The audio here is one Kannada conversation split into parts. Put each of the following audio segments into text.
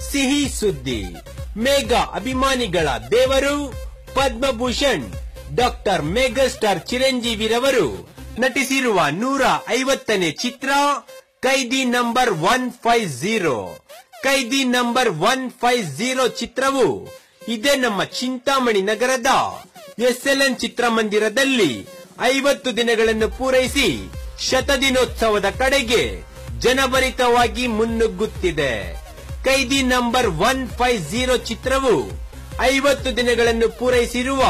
ಸಿಹಿ ಸುದ್ದಿ. ಮೇಘಾ ಅಭಿಮಾನಿಗಳ ದೇವರು ಪದ್ಮಭೂಷಣ್. ಡಾಕ್ಟರ್ ಚಿರಂಜೀವಿ ಚಿರಂಜೀವಿರವರು ನಟಿಸಿರುವ ನೂರ ಐವತ್ತನೇ ಚಿತ್ರ ಕೈದಿ number one five zero. ಕೈದಿ number one five zero ಚಿತ್ರವು ಇದೇ ನಮ್ಮ ಚಿಂತಾಮಣಿ ನಗರದ ಎಸ್ಎಲ್ಎನ್ ಚಿತ್ರಮಂದಿರದಲ್ಲಿ ಐವತ್ತು ದಿನಗಳನ್ನು ಪೂರೈಸಿ ಶತದಿನೋತ್ಸವದ ಕಡೆಗೆ ಜನಭರಿತವಾಗಿ ಮುನ್ನುಗ್ಗುತ್ತಿದೆ. Khaidi number one five zero ಚಿತ್ರವು ಐವತ್ತು ದಿನಗಳನ್ನು ಪೂರೈಸಿರುವ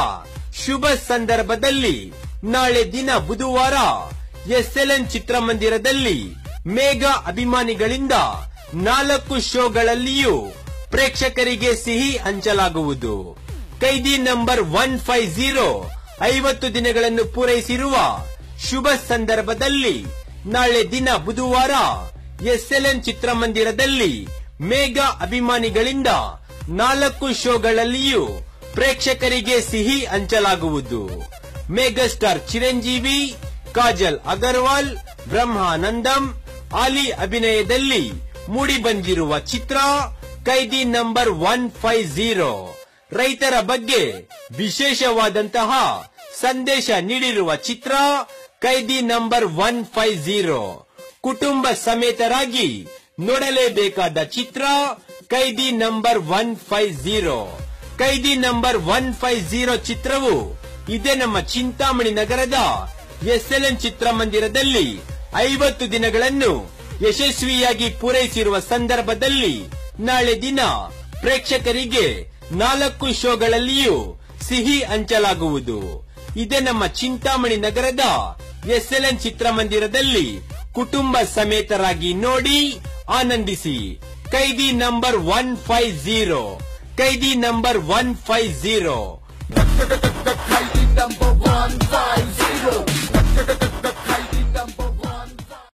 ಶುಭ ಸಂದರ್ಭದಲ್ಲಿ ನಾಳೆ ದಿನ ಬುಧವಾರ ಎಸ್ಎಲ್ಎನ್ ಚಿತ್ರಮಂದಿರದಲ್ಲಿ ಮೇಘ ಅಭಿಮಾನಿಗಳಿಂದ ನಾಲ್ಕು ಶೋಗಳಲ್ಲಿಯೂ ಪ್ರೇಕ್ಷಕರಿಗೆ ಸಿಹಿ ಹಂಚಲಾಗುವುದು. Khaidi number one five zero ಐವತ್ತು ದಿನಗಳನ್ನು ಪೂರೈಸಿರುವ ಶುಭ ಸಂದರ್ಭದಲ್ಲಿ ನಾಳೆ ದಿನ ಬುಧವಾರ ಎಸ್ಎಲ್ಎನ್ ಚಿತ್ರಮಂದಿರದಲ್ಲಿ ಮೇಘ ಅಭಿಮಾನಿಗಳಿಂದ ನಾಲ್ಕು ಶೋಗಳಲ್ಲಿಯೂ ಪ್ರೇಕ್ಷಕರಿಗೆ ಸಿಹಿ ಹಂಚಲಾಗುವುದು. ಮೇಘಸ್ಟಾರ್ ಚಿರಂಜೀವಿ, ಕಾಜಲ್ ಅಗರ್ವಾಲ್, ಬ್ರಹ್ಮಾನಂದಂ, ಆಲಿ ಅಭಿನಯದಲ್ಲಿ ಮೂಡಿಬಂದಿರುವ ಚಿತ್ರ Khaidi number one five zero. ರೈತರ ಬಗ್ಗೆ ವಿಶೇಷವಾದಂತಹ ಸಂದೇಶ ನೀಡಿರುವ ಚಿತ್ರ Khaidi number one five zero. ಕುಟುಂಬ ಸಮೇತರಾಗಿ ನೋಡಲೇಬೇಕಾದ ಚಿತ್ರ ಕೈದಿ number one five zero. ಕೈದಿ number one five zero ಚಿತ್ರವು ಇದೇ ನಮ್ಮ ಚಿಂತಾಮಣಿ ನಗರದ ಎಸ್ಎಲ್ಎನ್ ಚಿತ್ರಮಂದಿರದಲ್ಲಿ ಐವತ್ತು ದಿನಗಳನ್ನು ಯಶಸ್ವಿಯಾಗಿ ಪೂರೈಸಿರುವ ಸಂದರ್ಭದಲ್ಲಿ ನಾಳೆ ದಿನ ಪ್ರೇಕ್ಷಕರಿಗೆ ನಾಲ್ಕು ಶೋಗಳಲ್ಲಿಯೂ ಸಿಹಿ ಹಂಚಲಾಗುವುದು. ಇದೇ ನಮ್ಮ ಚಿಂತಾಮಣಿ ನಗರದ ಎಸ್ಎಲ್ಎನ್ ಚಿತ್ರಮಂದಿರದಲ್ಲಿ ಕುಟುಂಬ ಸಮೇತರಾಗಿ ನೋಡಿ ಆನಂದಿಸಿ ಕೈದಿ number one five zero ಕೈದಿ number one five zero